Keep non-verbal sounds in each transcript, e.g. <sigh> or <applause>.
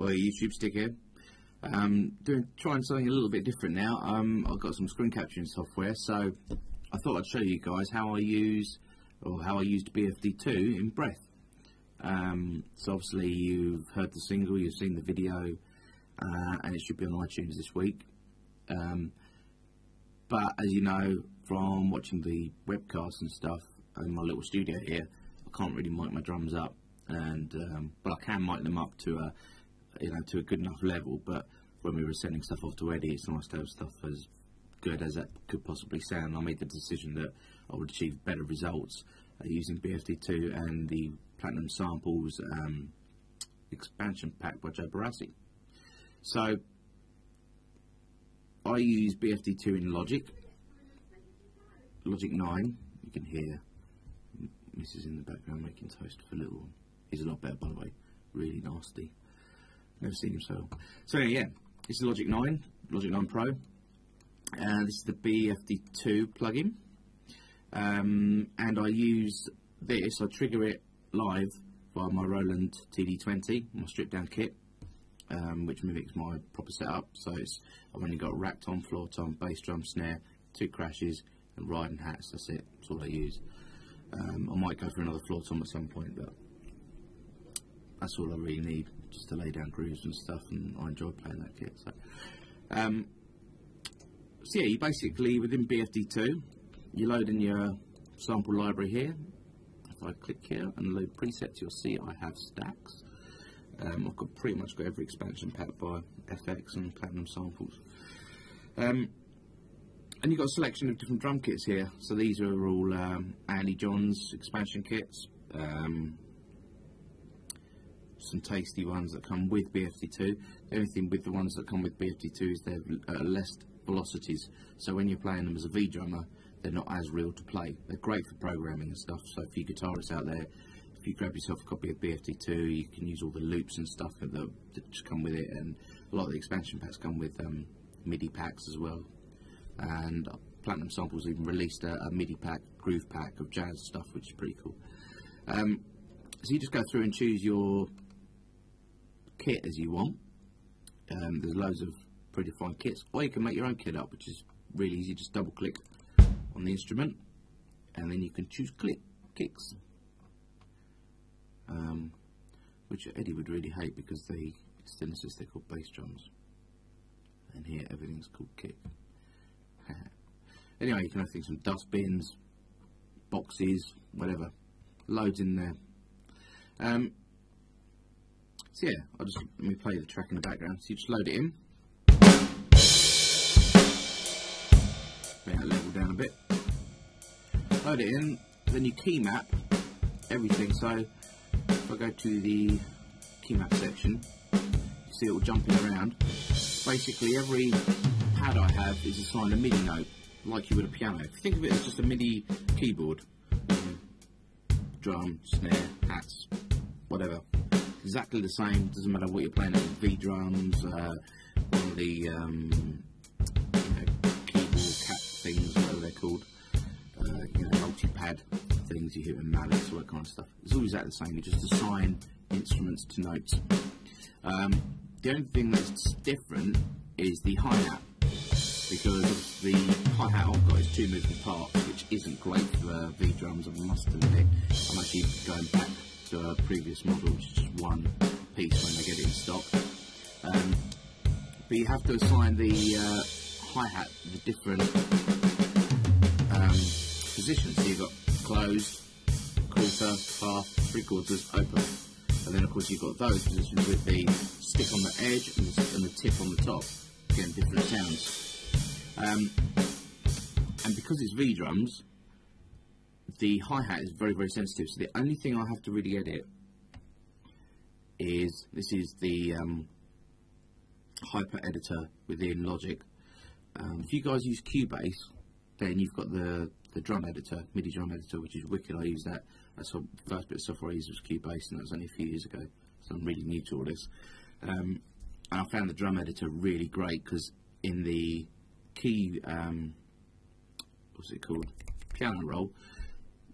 Well, YouTube stick here. Um, doing trying something a little bit different now. Um, I've got some screen capturing software, so I thought I'd show you guys how I use or how I used BFD2 in Breath. Um, so obviously you've heard the single, you've seen the video, uh, and it should be on iTunes this week. Um, but as you know from watching the webcast and stuff in my little studio here, I can't really mic my drums up, and um, but I can mic them up to a you know to a good enough level. But when we were sending stuff off to Eddie, it's nice to have stuff as good as that could possibly sound. I made the decision that I would achieve better results uh, using BFD2 and the Platinum Samples um, expansion pack by Joe Barresi. So I use BFD2 in Logic, Logic 9. You can hear Mrs. in the background making toast for little one. He's a lot better, by the way. Really nasty. Never seen him so. So yeah, this is Logic 9, Logic 9 Pro. And this is the BFD2 plugin. Um, and I use this, I trigger it live via my Roland TD20, my stripped down kit, um, which mimics my proper setup. So it's I've only got rack tom, floor tom, bass drum, snare, two crashes, and riding hats. That's it. That's all I use. Um, I might go for another floor tom at some point, but that's all I really need just to lay down grooves and stuff. And I enjoy playing that kit. So. Um, so yeah, you basically within BFD2, you load in your sample library here. If I click here and load presets, you'll see I have stacks. Um, I've got pretty much got every expansion pack by FX and Platinum Samples. Um, and you've got a selection of different drum kits here. So these are all um, Andy Johns expansion kits. Um, some tasty ones that come with BFD2. The only thing with the ones that come with BFD2 is they're uh, less velocities. So when you're playing them as a V drummer, they're not as real to play. They're great for programming and stuff. So for you guitarists out there, if you grab yourself a copy of BFD2, you can use all the loops and stuff that, that come with it. And a lot of the expansion packs come with um, MIDI packs as well. And Platinum Samples even released a, a, MIDI pack, groove pack of jazz stuff, which is pretty cool. Um, so you just go through and choose your kit as you want. Um, there's loads of predefined kits, or you can make your own kit up, which is really easy. Just double click on the instrument, and then you can choose click kicks, um, which Eddie would really hate because they this they're called bass drums, and here everything's called kick. <laughs> anyway, you can have things from dustbins, boxes, whatever, loads in there. Um, so yeah, I'll just let me play the track in the background. So you just load it in. Bring that level down a bit. Load it in, then you key map everything. So if I go to the key map section, you see it all jumping around. Basically every pad I have is assigned a MIDI note, like you would a piano. If you think of it as just a MIDI keyboard, drum, snare, hats, whatever exactly the same. Doesn't matter what you're playing on V drums, uh, the um, you know, keyboard things, whatever they're called. Uh, you know, multi-pad things you hear in mallets, all that kind of stuff. It's always exactly the same. You just assign instruments to notes. Um, the only thing that's different is the hi-hat because the hi-hat I've got is two moving parts, which isn't great for V drums. I must admit. I'm actually going back a previous models, just one piece when they get it in stock. Um, but you have to assign the uh, hi-hat the different um, positions. So you've got closed, quarter, half, three quarters, open. And then of course you've got those positions with the stick on the edge and the, and the tip on the top. Again, different sounds. Um, and because it's V drums, the hi-hat is very, very sensitive. So the only thing I have to really edit is, this is the um, hyper editor within Logic. Um, if you guys use Cubase, then you've got the, the drum editor, MIDI drum editor, which is wicked. I use that. That's the first bit of software I used was Cubase, and that was only a few years ago. So I'm really new to all this. Um, and I found the drum editor really great because in the key, um, what's it called, piano roll,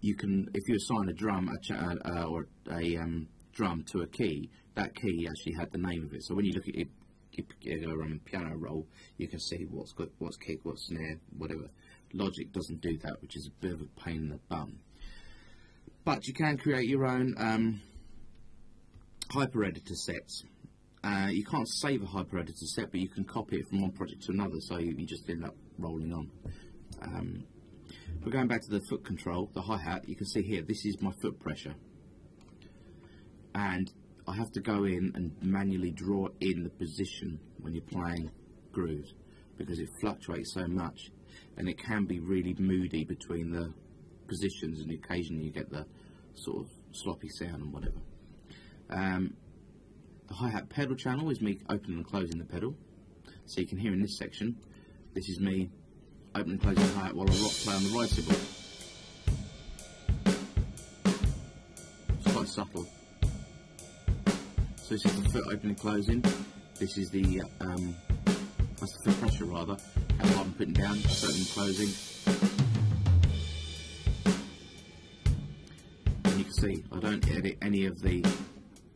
you can, if you assign a drum a uh, or a um, drum to a key, that key actually had the name of it. So when you look at it, you go around piano roll, you can see what's kick, what's snare, whatever. Logic doesn't do that, which is a bit of a pain in the bum. But you can create your own um, hyper editor sets. Uh, you can't save a hyper editor set, but you can copy it from one project to another, so you, you just end up rolling on. Um, we're going back to the foot control, the hi-hat. You can see here, this is my foot pressure. And I have to go in and manually draw in the position when you're playing grooves because it fluctuates so much and it can be really moody between the positions and occasionally you get the sort of sloppy sound and whatever. Um, the hi-hat pedal channel is me opening and closing the pedal. So you can hear in this section, this is me opening and closing hi-hat while I rock play on the ride cymbal. It's quite subtle. So this is the foot opening and closing. This is the, um, that's the foot pressure rather, how hard I'm putting down, opening and closing. And you can see I don't edit any of the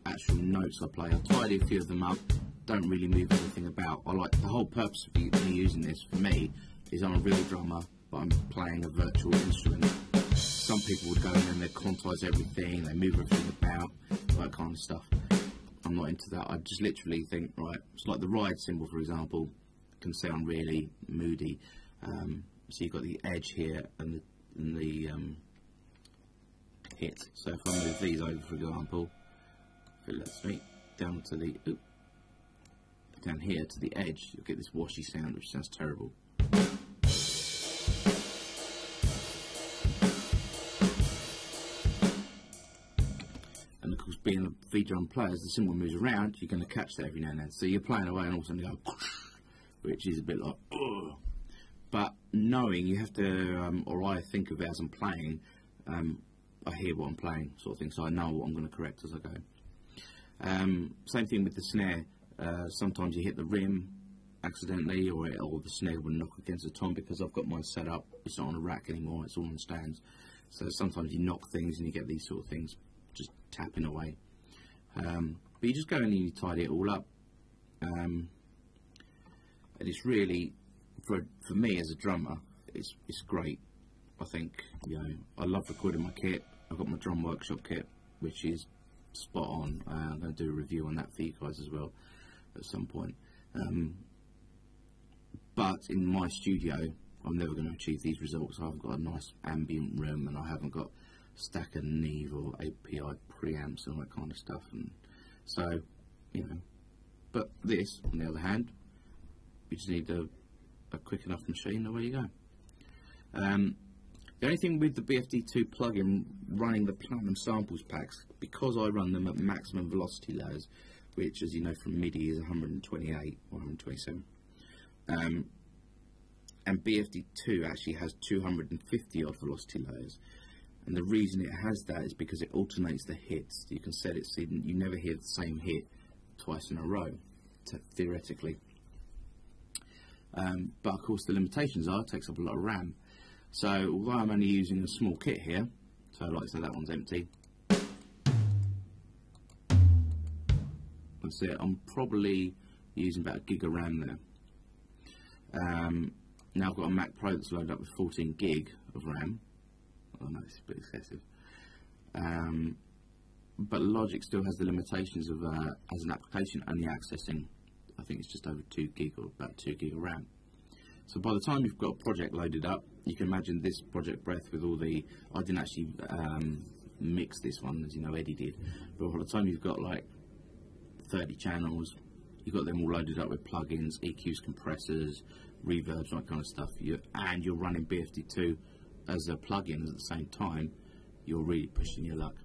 actual notes I play. I tidy a few of them up, don't really move anything about. I like the whole purpose of me using this for me is I'm a real drummer, but I'm playing a virtual instrument. Some people would go in and they quantize everything, they move everything about, that kind of stuff. I'm not into that. I just literally think, right, it's like the ride cymbal, for example, can sound really moody. Um, so you've got the edge here and the, and the um, hit. So if I move these over, for example, it lets me down to the oop, down here to the edge, you'll get this washy sound, which sounds terrible. Being a V drum player, as the cymbal moves around, you're going to catch that every now and then. So you're playing away and all of a sudden you go, <laughs> which is a bit like, Ugh. but knowing you have to, um, or I think of it as I'm playing, um, I hear what I'm playing, sort of thing, so I know what I'm going to correct as I go. Um, same thing with the snare. Uh, sometimes you hit the rim accidentally, or, it, or the snare will knock against the tom because I've got mine set up. It's not on a rack anymore; it's all on stands. So sometimes you knock things and you get these sort of things just tapping away. Um, but you just go in and you tidy it all up, um, and it's really for for me as a drummer, it's it's great. I think you know I love recording my kit. I've got my drum workshop kit, which is spot on. Uh, I'm going to do a review on that for you guys as well at some point. Um, but in my studio, I'm never going to achieve these results. I haven't got a nice ambient room and I haven't got stack of Neve or API preamps and all that kind of stuff. And so, you know, but this, on the other hand, you just need a, a quick enough machine, away you go. Um, the only thing with the BFD2 plugin running the Platinum Samples packs, because I run them at maximum velocity layers, which as you know from MIDI is 128 or 127, um, and BFD2 actually has 250 odd velocity layers. And the reason it has that is because it alternates the hits. You can set it so you never hear the same hit twice in a row, theoretically. Um, but of course the limitations are it takes up a lot of RAM. So although I'm only using a small kit here, so like I said that one's empty. That's it, I'm probably using about a gig of RAM there. Um, now I've got a Mac Pro that's loaded up with 14 gig of RAM. I know it's a bit excessive. Um, but Logic still has the limitations of, uh, as an application, only accessing, I think it's just over 2 gig or about 2 gig of RAM. So by the time you've got a project loaded up, you can imagine this project breath with all the, I didn't actually um, mix this one as you know Eddie did, but by the time you've got like 30 channels, you've got them all loaded up with plugins, EQs, compressors, reverbs, that kind of stuff, you and you're running BFD2 as a plugin at the same time, you're really pushing your luck.